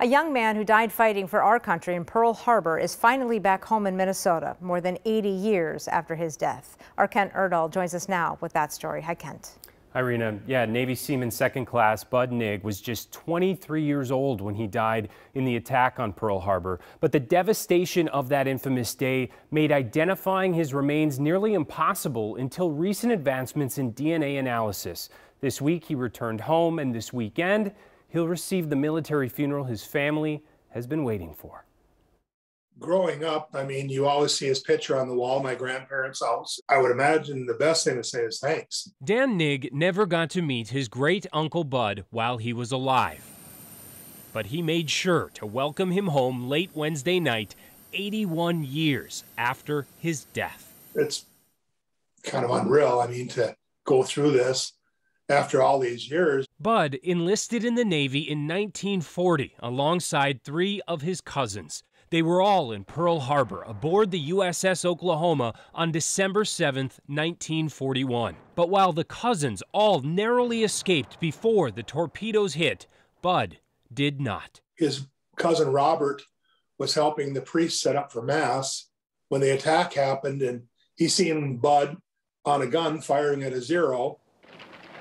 A young man who died fighting for our country in Pearl Harbor is finally back home in Minnesota more than 80 years after his death. Our Kent Erdahl joins us now with that story. Hi, Kent. Hi, Rena. yeah, Navy Seaman second class Budd Nigg was just 23 years old when he died in the attack on Pearl Harbor. But the devastation of that infamous day made identifying his remains nearly impossible until recent advancements in DNA analysis. This week he returned home, and this weekend he'll receive the military funeral his family has been waiting for. Growing up, I mean, you always see his picture on the wall, my grandparents' house. I would imagine the best thing to say is thanks. Dan Nigg never got to meet his great uncle Budd while he was alive. But he made sure to welcome him home late Wednesday night, 81 years after his death. It's kind of unreal. I mean, to go through this after all these years. Budd enlisted in the Navy in 1940 alongside three of his cousins. They were all in Pearl Harbor aboard the USS Oklahoma on December 7, 1941. But while the cousins all narrowly escaped before the torpedoes hit, Budd did not. His cousin Robert was helping the priest set up for Mass when the attack happened, and he seen Budd on a gun firing at a zero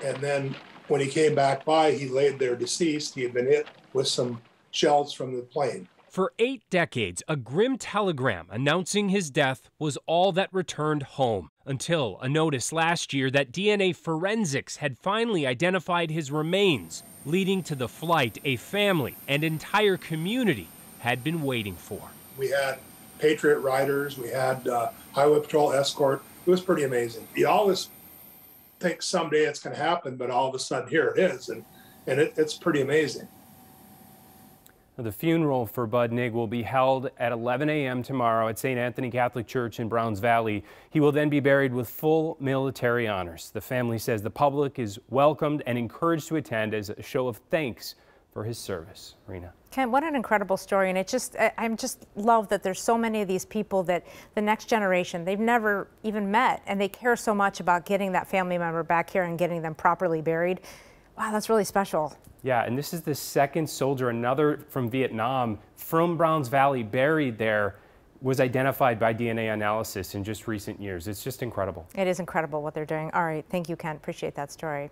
and then when he came back by, he laid there deceased. He had been hit with some shells from the plane. For eight decades, a grim telegram announcing his death was all that returned home until a notice last year that DNA forensics had finally identified his remains, leading to the flight a family and entire community had been waiting for. We had Patriot riders, we had uh, Highway Patrol escort. It was pretty amazing. You always think someday it's going to happen, but all of a sudden here it is, and and it, it's pretty amazing. The funeral for Budd Nigg will be held at 11 a.m. tomorrow at St. Anthony Catholic Church in Browns Valley. He will then be buried with full military honors. The family says the public is welcomed and encouraged to attend as a show of thanks for his service. Rena. Ken, what an incredible story. And it just, I, am just love that there's so many of these people that the next generation, they've never even met and they care so much about getting that family member back here and getting them properly buried. Wow, that's really special. Yeah, and this is the second soldier, another from Vietnam, from Browns Valley, buried there was identified by DNA analysis in just recent years. It's just incredible. It is incredible what they're doing. All right, thank you, Ken. Appreciate that story.